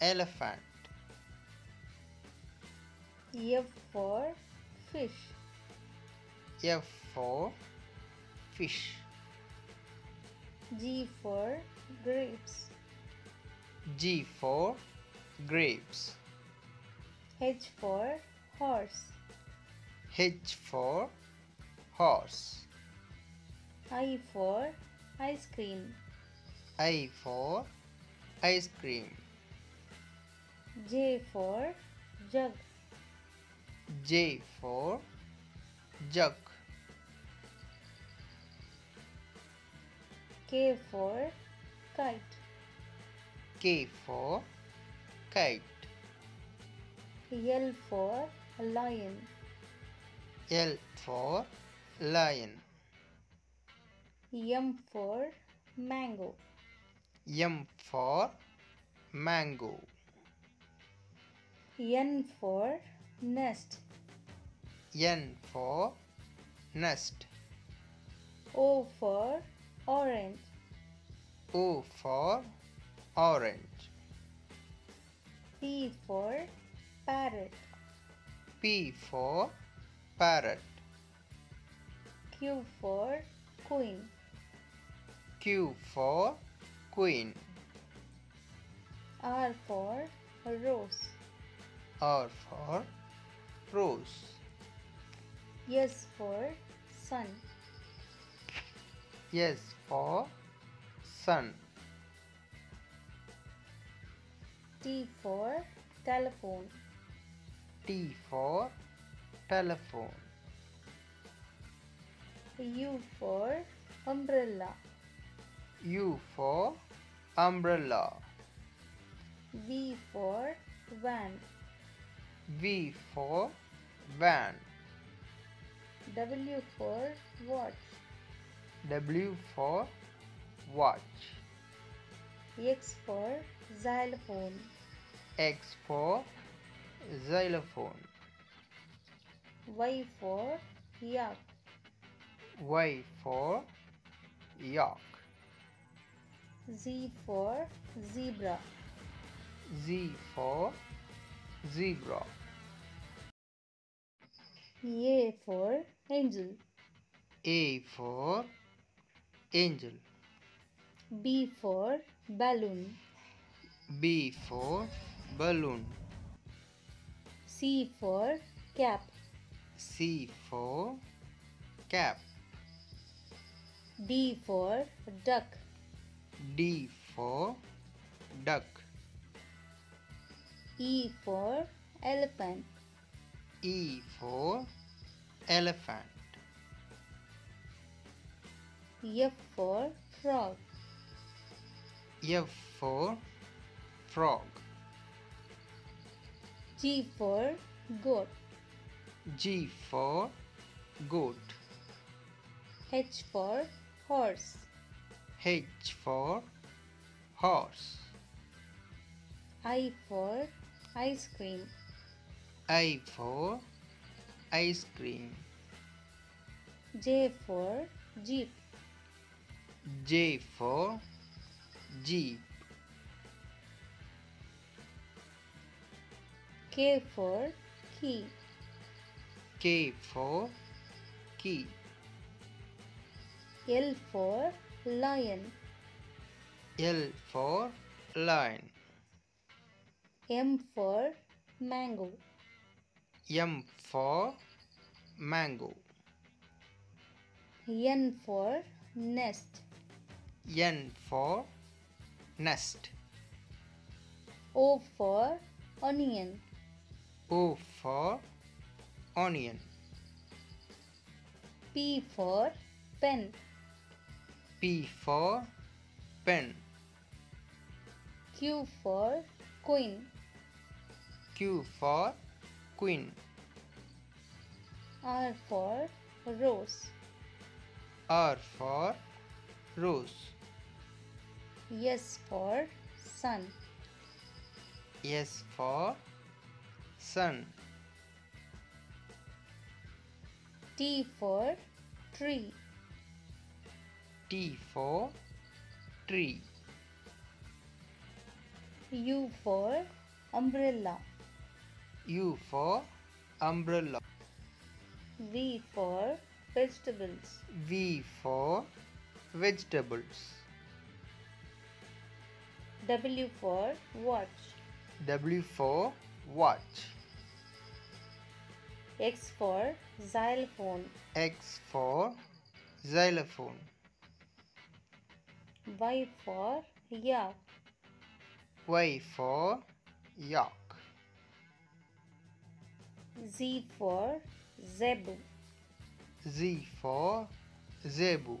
elephant. F for fish. F for fish. G for grapes. G for grapes. H for horse. H for horse. I for ice cream. I for ice cream. J for jug. J for jug. K for kite. K for kite. L for lion. L for lion. M for mango. M for mango. N for nest. N for nest. O for orange. O for orange. P for parrot. P for parrot. Q for queen. Q for queen. R for rose. R for rose. S for sun. S for sun. T for telephone. T for telephone. U for umbrella. U for umbrella. V for van. V for van. W for watch. W for watch. X for xylophone. X for xylophone. Y for yak. Y for yak. Z for zebra. Z for zebra. A for angel. A for angel. B for balloon. B for balloon. C for cap. C for cap. D for duck. D for duck. E for elephant. E for elephant. F for frog. F for frog. G for goat. G for goat. H for horse. H for horse. I for ice cream. I for ice cream. J for jeep. J for jeep. K for key. K for key. L for lion. L for lion. M for mango. M for mango. N for nest. N for nest. O for onion. O for onion. P for pen. P for pen. Q for queen. Q for queen. R for rose. R for rose. S for sun. S for sun. T for tree. T for tree. U for umbrella. U for umbrella. V for vegetables. V for vegetables. W for watch. W for watch. X for xylophone. X for xylophone. Y for yak. Y for yak. Z for zebu. Z for zebu.